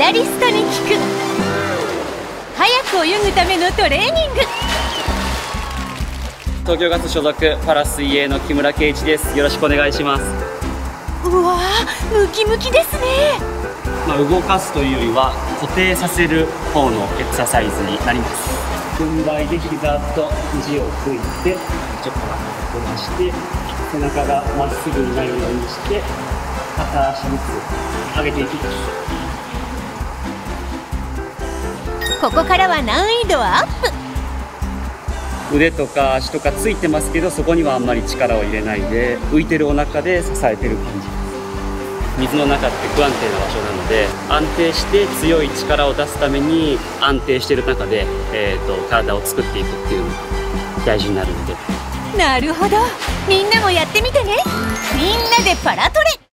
メダリストに聞く。早く泳ぐためのトレーニング。東京ガス所属パラ水泳の木村圭一です。よろしくお願いします。うわームキムキですね。まあ、動かすというよりは固定させる方のエクササイズになります。踏ん張りで膝と肘をついてちょっと伸ばして背中がまっすぐになるようにして片足ずつ上げていきますここからは難易度アップ。腕とか足とかついてますけどそこにはあんまり力を入れない。で浮いてるお腹で支えてる感じ水の中って不安定な場所なので安定して強い力を出すために安定してる中で、えーと、と体を作っていくっていうのが大事になるので。なるほど。みんなもやってみてね。みんなでパラトレ。